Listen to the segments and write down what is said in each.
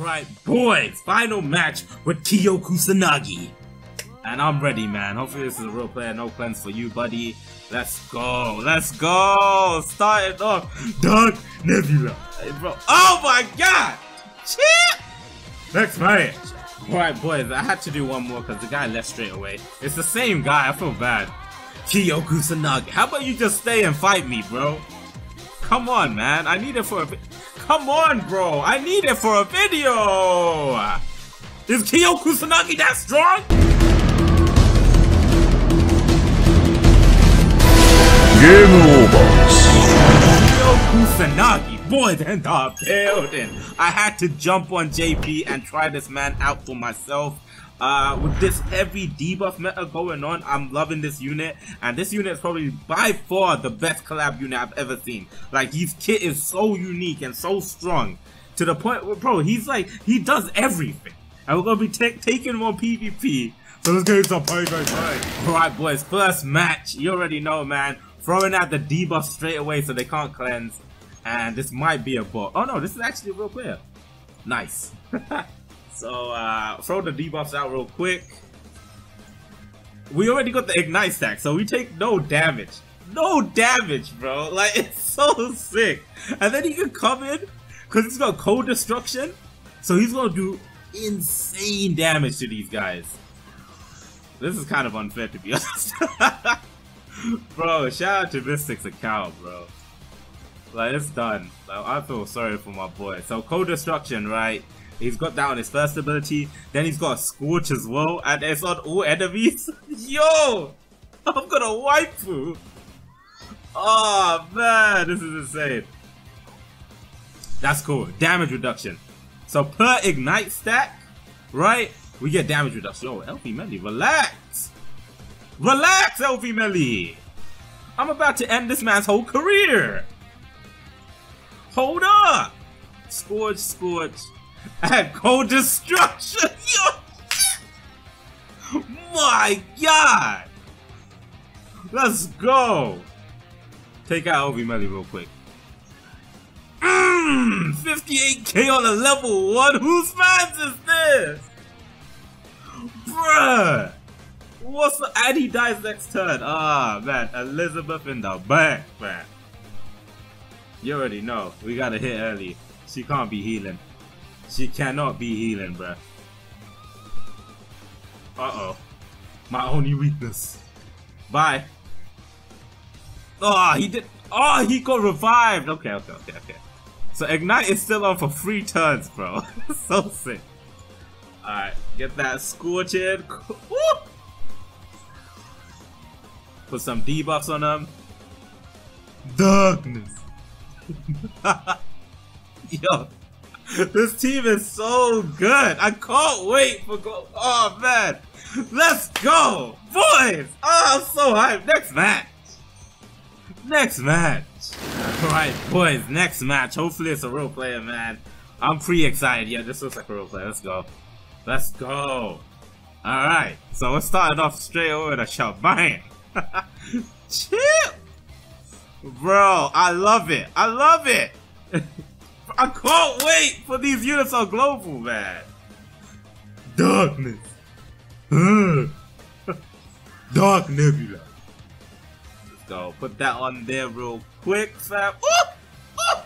Alright, boys, final match with Kyo Kusanagi. And I'm ready, man. Hopefully this is a real player, no cleanse for you, buddy. Let's go, let's go! Start it off. Dark Nebula. Hey, bro. Oh my god! Chip! Next match. Alright, boys, I had to do one more because the guy left straight away. It's the same guy, I feel bad. Kyo Kusanagi. How about you just stay and fight me, bro? Come on, man. I need it for a Come on, bro. I need it for a video. Is Kyo Kusanagi that strong? Game over. Kyo Kusanagi, boy, then the building. I had to jump on JP and try this man out for myself. Uh, with this heavy debuff meta going on, I'm loving this unit, and this unit is probably by far the best collab unit I've ever seen. Like, his kit is so unique and so strong, to the point where, bro, he's like, he does everything. And we're gonna be taking on PvP. So let's get into play, play. Alright, boys, first match, you already know, man. Throwing out the debuff straight away so they can't cleanse. And this might be a bot. Oh no, this is actually a real player. Nice. So uh, throw the debuffs out real quick. We already got the ignite stack, so we take no damage. No damage, bro. Like it's so sick. And then he can come in because he's got cold destruction, so he's gonna do insane damage to these guys. This is kind of unfair to be honest. bro, shout out to Mystic's account, bro. Like it's done. Like, I feel sorry for my boy. So cold destruction, right? He's got that on his first ability. Then he's got a Scorch as well. And it's on all enemies. Yo! I'm gonna wipe you! Oh ah, man, this is insane. That's cool. Damage reduction. So per ignite stack, right? We get damage reduction. Oh, Yo, LV Melly, relax! Relax, LV Melly! I'm about to end this man's whole career! Hold up! Scorch, Scorch. And cold destruction! My god! Let's go! Take out Ovi Melly real quick. Mmm! 58k on a level 1? Whose fans is this? Bruh! What's the... And he dies next turn. Ah, man. Elizabeth in the back, man. You already know. We gotta hit early. She can't be healing. She cannot be healing, bruh. Uh-oh. My only weakness. Bye. Oh, he did. Oh, he got revived. Okay, okay, okay, okay. So Ignite is still on for three turns, bro. so sick. Alright, get that Scorch in. Put some debuffs on them. Darkness. Yo, this team is so good. I can't wait for go. Oh man, let's go, boys! Oh, I'm so hyped. Next match. Next match. Alright, boys, next match. Hopefully it's a real player, man. I'm pretty excited. Yeah, this looks like a real player. Let's go. Let's go. Alright, so let's start it off straight over the shot. Bang! Chill! Bro, I love it. I love it. I can't wait for these units on global, man. Darkness. Dark Nebula. Let's go. Put that on there real quick, fam. Ooh!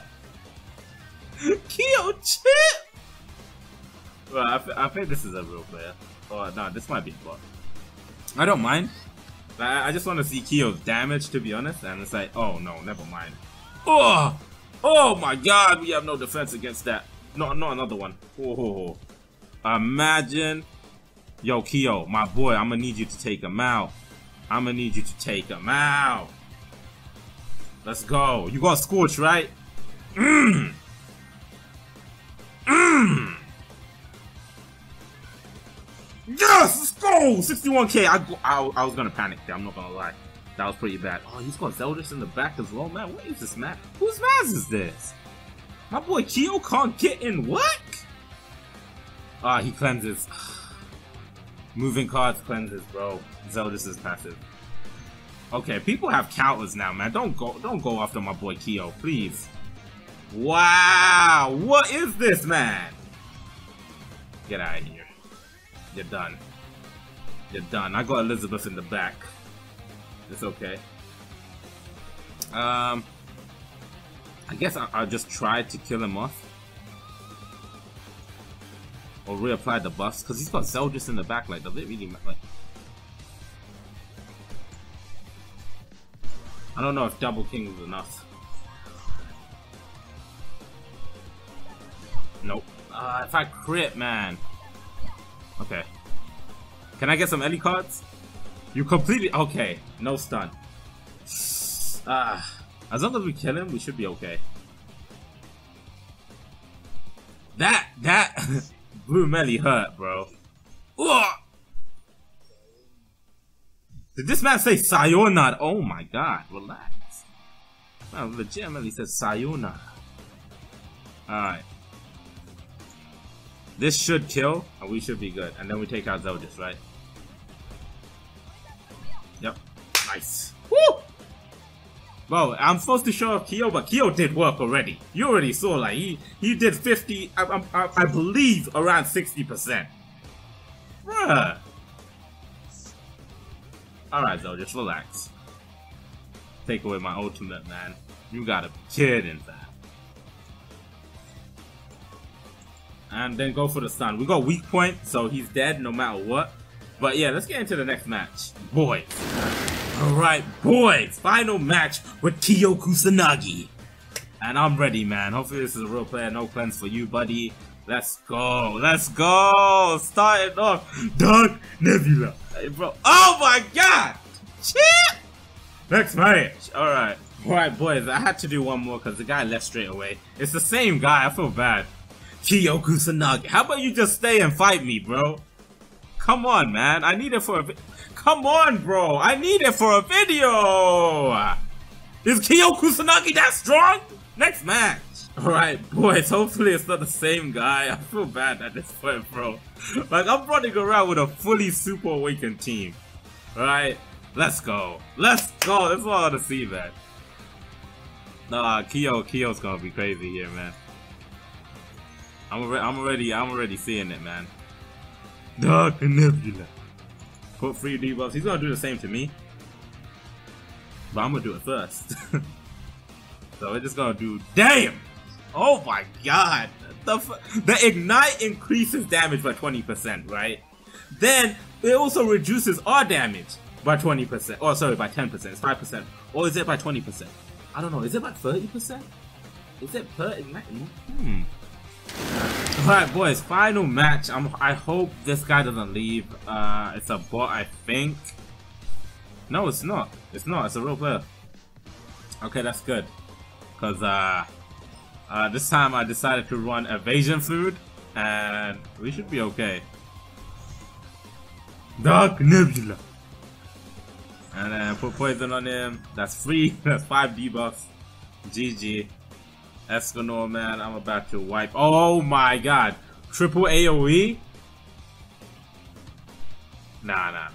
Kyo Chip! Well, I, I think this is a real player. Oh, no, this might be a bot. I don't mind. I, I just want to see Kyo's damage, to be honest. And it's like, oh, no, never mind. Oh! Oh my god, we have no defense against that. No, not another one. Oh, imagine. Yo, Kyo, my boy, I'm gonna need you to take him out. I'm gonna need you to take him out. Let's go. You got Scorch, right? Mmm. Mmm. Yes, let's go. 61k. I, I, I was gonna panic there. I'm not gonna lie. That was pretty bad. Oh, he's got Zeldris in the back as well, man. What is this, man? Whose Maz is this? My boy Kyo can't get in what? Ah, he cleanses. Moving cards cleanses, bro. Zeldris is passive. Okay, people have counters now, man. Don't go don't go after my boy Kyo, please. Wow, what is this, man? Get out of here. You're done. You're done. I got Elizabeth in the back. It's okay. Um, I guess I, will just try to kill him off. Or reapply the buffs, because he's got Zeldris in the back, like, does it really like... I don't know if double king is enough. Nope. Uh, if I crit, man. Okay. Can I get some Ellie cards? You completely okay. No stun. Ah, as long as we kill him, we should be okay. That that Blue Melly hurt, bro. Ugh. Did this man say sayonara? Oh my god, relax. Man, legitimately said sayonara. Alright. This should kill, and we should be good. And then we take out Zeldris, right? Nice. Woo! Bro, I'm supposed to show off Kyo, but Kyo did work already. You already saw, like, he, he did 50, I, I, I believe, around 60%. Bruh. Alright, though, just relax. Take away my ultimate, man. You gotta be kidding, that. And then go for the stun. We got weak point, so he's dead no matter what. But yeah, let's get into the next match. Boys. Alright, boys. Final match with Kyo Kusanagi. And I'm ready, man. Hopefully this is a real player. No plans for you, buddy. Let's go. Let's go. Starting off. Dark Nebula. Hey, bro. Oh my god. Shit. Next match. Alright. Alright, boys. I had to do one more because the guy left straight away. It's the same guy. I feel bad. Kyo Kusanagi. How about you just stay and fight me, bro? Come on, man. I need it for a Come on, bro. I need it for a video. Is Kyo Kusanagi that strong? Next match. Alright, boys. Hopefully it's not the same guy. I feel bad at this point, bro. Like, I'm running around with a fully super awakened team. Alright? Let's go. Let's go. That's all I want to see, man. Nah, Kyo, Kyo's gonna be crazy here, man. I'm already, I'm already, I'm already seeing it, man. Dark Nebula. Put free debuffs. He's gonna do the same to me. But I'm gonna do it first. so we're just gonna do. Damn! Oh my god! The, the ignite increases damage by 20%, right? Then it also reduces our damage by 20%. Oh, sorry, by 10%. It's 5%. Or is it by 20%? I don't know. Is it by 30%? Is it per ignite? Hmm. Alright, boys, final match. I'm, I hope this guy doesn't leave. Uh, it's a bot, I think. No, it's not. It's not. It's a real player. Okay, that's good. Because uh, uh, this time I decided to run evasion food, and we should be okay. Dark Nebula. And then put poison on him. That's free. That's five debuffs. GG. Escanor, man, I'm about to wipe. Oh my god. Triple AoE? Nah, nah, nah.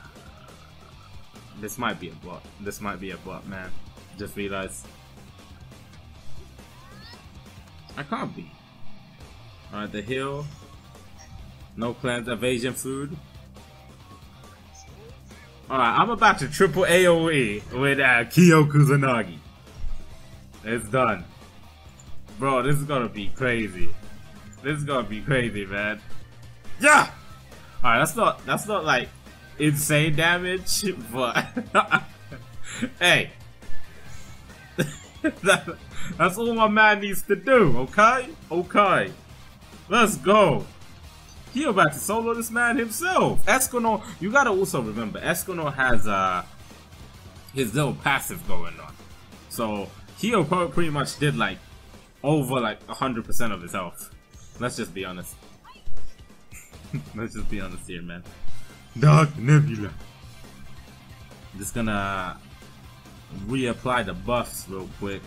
This might be a bot. This might be a bot, man. Just realized. I can't be. Alright, the hill. No plans, evasion food. Alright, I'm about to triple AoE with uh, Kyo Kusanagi. It's done. Bro, this is gonna be crazy. This is gonna be crazy, man. Yeah! Alright, that's not that's not like insane damage, but hey. that, that's all my man needs to do, okay? Okay. Let's go. He about to solo this man himself. Escanor, you gotta also remember, Escanor has uh his little passive going on. So he pretty much did like over like 100% of his health. Let's just be honest. Let's just be honest here, man. Dark Nebula. Just gonna reapply the buffs real quick.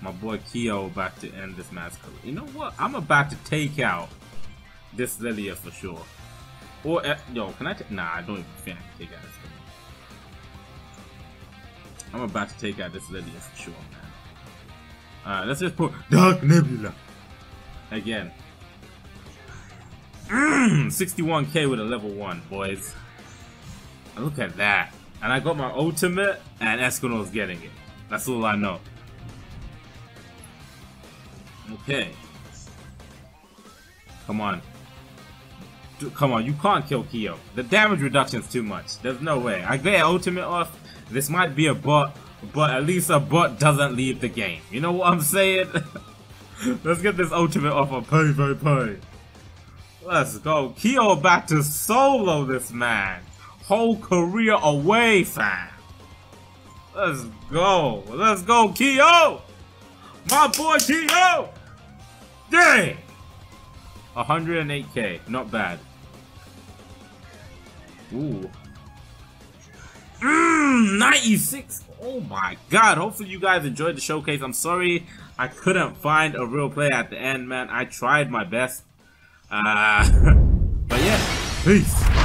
My boy Kyo about to end this match. You know what? I'm about to take out this Lilia for sure. Or, uh, yo, can I take? Nah, I don't even think I can take out this. I'm about to take out this Lilia for sure, man. Alright, let's just put Dark Nebula. Again. Mm, 61k with a level 1, boys. Look at that. And I got my ultimate, and Escanor's getting it. That's all I know. Okay. Come on. Come on, you can't kill Kyo. The damage reduction is too much. There's no way. I get ultimate off. This might be a bot, but at least a bot doesn't leave the game. You know what I'm saying? Let's get this ultimate off of Pay. Let's go. Kyo back to solo this man. Whole career away, fam. Let's go. Let's go, Kyo. My boy Kyo. Dang. 108k. Not bad. Ooh. Mmm, 96. Oh my god. Hopefully you guys enjoyed the showcase. I'm sorry I couldn't find a real play at the end, man. I tried my best. Uh, but yeah, peace.